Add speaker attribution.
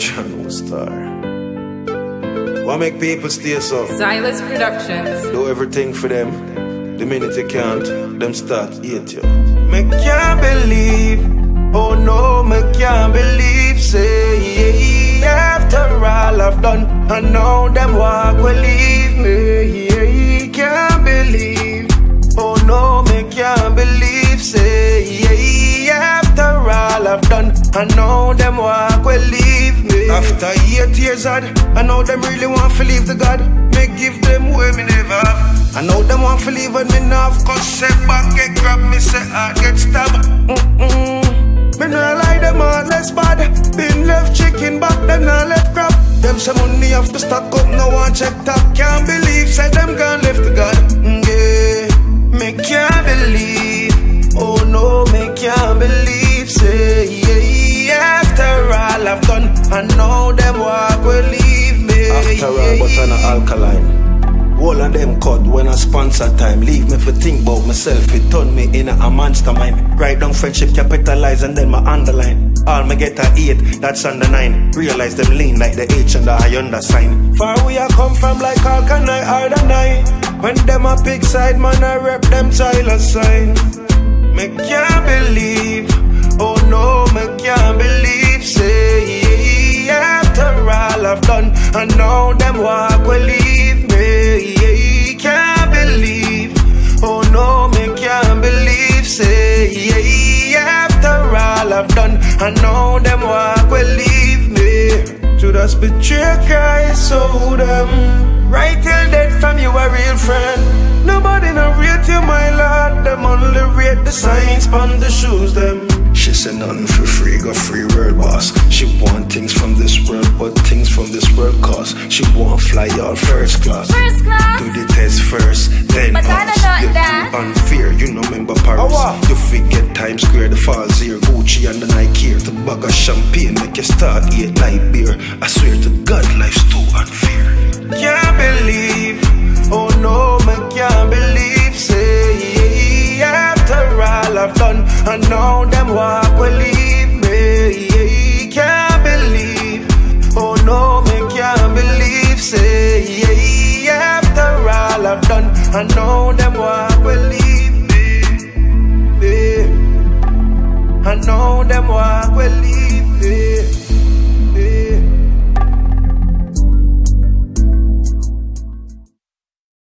Speaker 1: Channel Star. What make people stay so?
Speaker 2: Silas Productions.
Speaker 1: Do everything for them. The minute you can't, them start hate you. Me can't believe, oh no, me can't believe. Say, yeah, after all I've done, I know them walk will leave me. Yeah, can't believe, oh no, me can't believe. Say, yeah, after all I've done, I know them walk will leave me. After eight years odd, I know them really want to leave the God. Me give them way me never have. I know them want to leave and me now Cause say back get grab me say I get stabbed. Mm-mm. Me nah lie them all less bad. Been left chicken back then I left crap Them say money have to stock up no one check top. Can't believe say them gone left the God. Mm, but on alkaline all of them cut when I sponsor time. Leave me for think about myself. It turn me in a monster mind. Write down friendship, capitalize, and then my underline. All me get a eight, that's under nine. Realize them lean like the H and the I undersign. Far we I come from like hard and I. When them a big side, man, I rep them child sign. I know them walk will leave me. Yeah, can't believe, oh no, me can't believe. Say, yeah, after all I've done, I know them walk will leave me. To the betray Christ, so them right till death from you a real friend. Nobody no rate you, my lord. Them only rate the signs on the shoes, them. She said nothing for free, got free world boss. She want things from this world, but things from this world cost. She want fly all first class.
Speaker 3: First class?
Speaker 1: Do the test first, then
Speaker 3: But I
Speaker 1: pass.
Speaker 3: don't know
Speaker 1: You're
Speaker 3: that.
Speaker 1: too unfair, you know member Paris. You forget Times Square, the falls here, Gucci and the Nike here. The bag of champagne make you start eat like beer. I swear to God, life's too unfair. Can't believe, oh no, me can't believe. Say after all I've done, I know them walk leave me. Can't believe, oh no, me can't believe. Say after all I've done, I know them walk leave me. I know them walk will leave